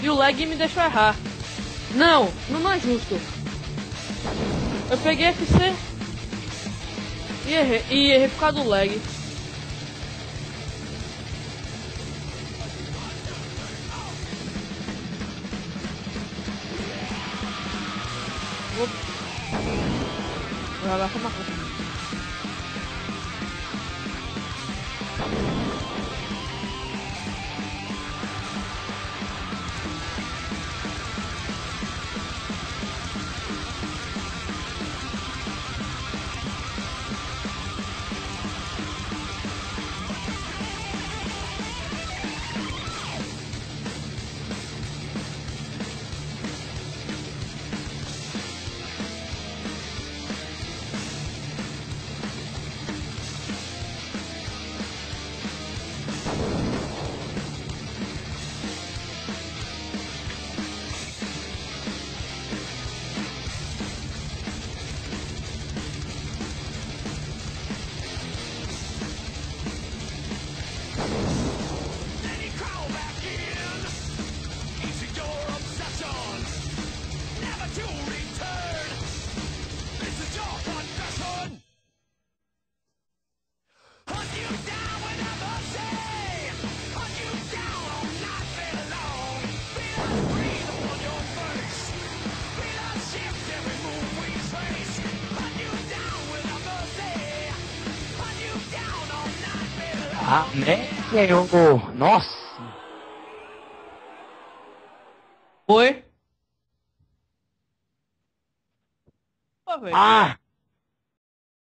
E o lag me deixou errar. Não, não é justo. Eu peguei FC e errei, e errei por causa do lag. Vou jogar com uma coisa. Ah, né? Eu, nossa. Oi? Velho. Ah,